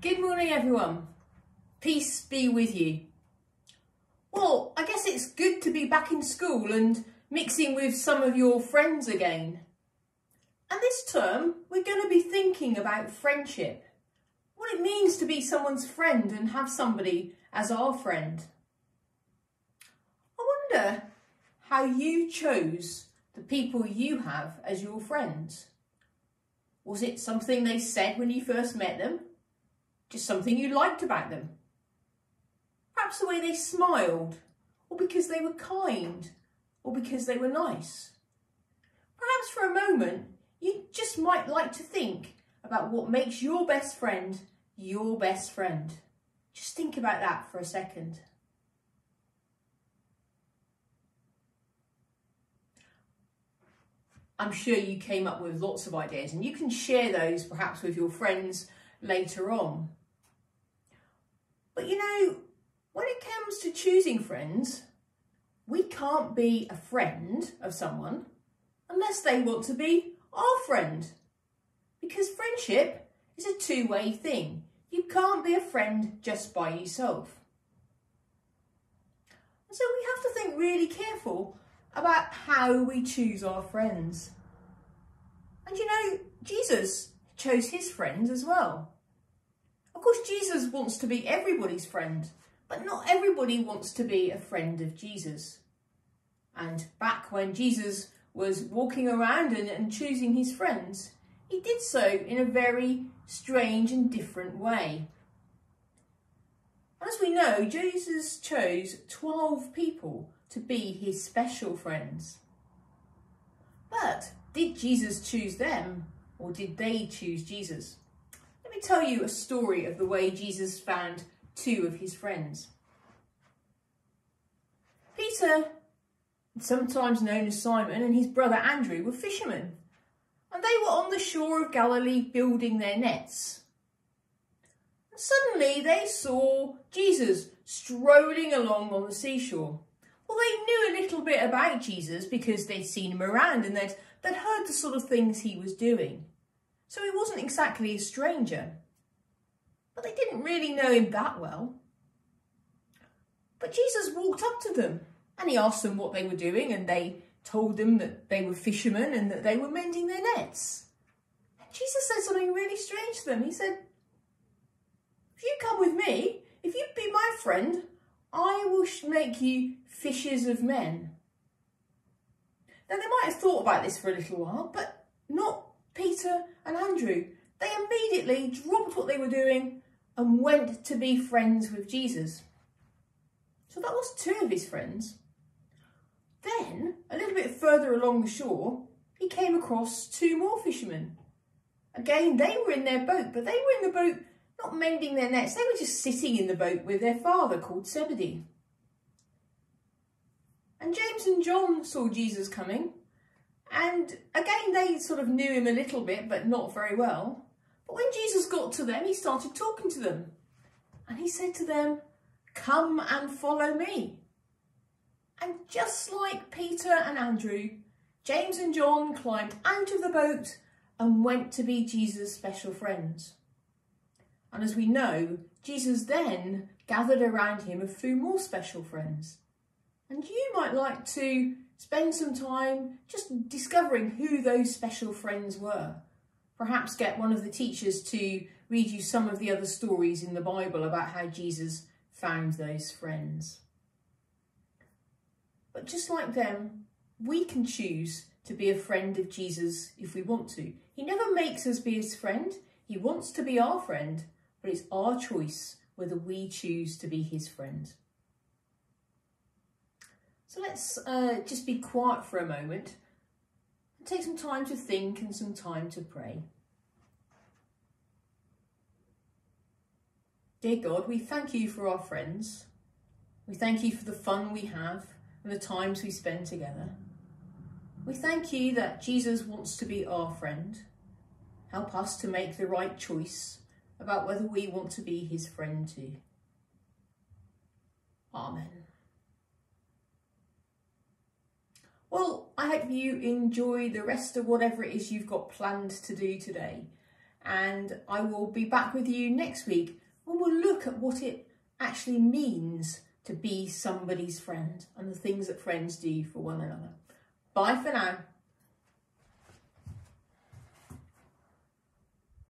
Good morning, everyone. Peace be with you. Well, I guess it's good to be back in school and mixing with some of your friends again. And this term, we're going to be thinking about friendship, what it means to be someone's friend and have somebody as our friend. I wonder how you chose the people you have as your friends. Was it something they said when you first met them? Just something you liked about them? Perhaps the way they smiled, or because they were kind, or because they were nice. Perhaps for a moment, you just might like to think about what makes your best friend your best friend. Just think about that for a second. I'm sure you came up with lots of ideas and you can share those perhaps with your friends later on. But you know, when it comes to choosing friends, we can't be a friend of someone unless they want to be our friend. Because friendship is a two-way thing. You can't be a friend just by yourself. so we have to think really careful about how we choose our friends. And you know, Jesus chose his friends as well. Of course, Jesus wants to be everybody's friend, but not everybody wants to be a friend of Jesus. And back when Jesus was walking around and, and choosing his friends, he did so in a very strange and different way. As we know, Jesus chose 12 people to be his special friends. But did Jesus choose them or did they choose Jesus? Tell you a story of the way Jesus found two of his friends. Peter, sometimes known as Simon, and his brother Andrew were fishermen, and they were on the shore of Galilee building their nets. And suddenly they saw Jesus strolling along on the seashore. Well, they knew a little bit about Jesus because they'd seen him around and they'd, they'd heard the sort of things he was doing. So he wasn't exactly a stranger. But they didn't really know him that well. But Jesus walked up to them and he asked them what they were doing and they told them that they were fishermen and that they were mending their nets. And Jesus said something really strange to them. He said, if you come with me, if you be my friend, I will make you fishers of men. Now, they might have thought about this for a little while, but Andrew. They immediately dropped what they were doing and went to be friends with Jesus. So that was two of his friends. Then, a little bit further along the shore, he came across two more fishermen. Again, they were in their boat, but they were in the boat not mending their nets. They were just sitting in the boat with their father called Zebedee. And James and John saw Jesus coming. And again, they sort of knew him a little bit, but not very well. But when Jesus got to them, he started talking to them. And he said to them, come and follow me. And just like Peter and Andrew, James and John climbed out of the boat and went to be Jesus' special friends. And as we know, Jesus then gathered around him a few more special friends. And you might like to spend some time just discovering who those special friends were. Perhaps get one of the teachers to read you some of the other stories in the Bible about how Jesus found those friends. But just like them, we can choose to be a friend of Jesus if we want to. He never makes us be his friend. He wants to be our friend, but it's our choice whether we choose to be his friend. So let's uh, just be quiet for a moment and take some time to think and some time to pray. Dear God, we thank you for our friends. We thank you for the fun we have and the times we spend together. We thank you that Jesus wants to be our friend. Help us to make the right choice about whether we want to be his friend too. Amen. Well, I hope you enjoy the rest of whatever it is you've got planned to do today. and I will be back with you next week when we'll look at what it actually means to be somebody's friend and the things that friends do for one another. Bye for now.